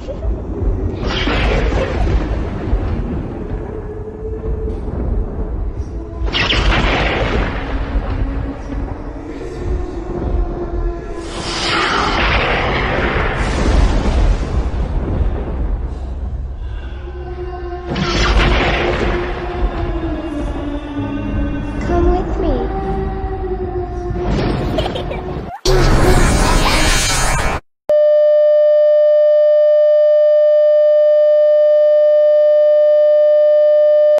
す